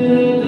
Amen.